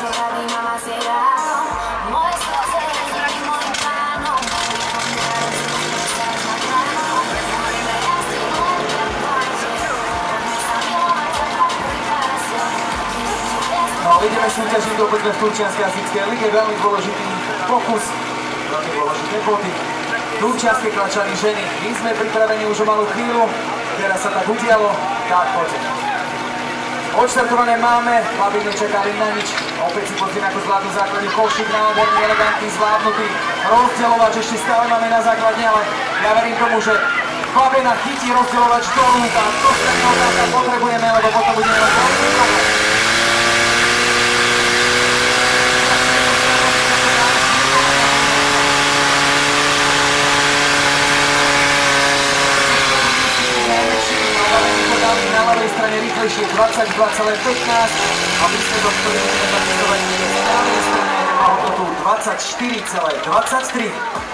No, ideme súťažiť do Brda Turčianskej asickej lige, veľmi dôležitý pokus, veľmi dôležité body. Turčianske klačali ženy, my sme pripravení už o malú chvíľu, teraz sa tak udialo, tak poďme. Odštartované máme, chlapi nečakali na nič. Opäť si pozrime, ako zvládnu základný košík, nádherný, elegantný, zvládnutý. Rozdielovač ešte stále máme na základne, ale ja verím tomu, že chlapena chytí rozdielovač do rúk a to sa potrebujeme, lebo potom budeme mať veľmi strane rýchlejšie 22,15 a výsledok, ktorý budeme zapisovať, je na strane hodnotu 24,23.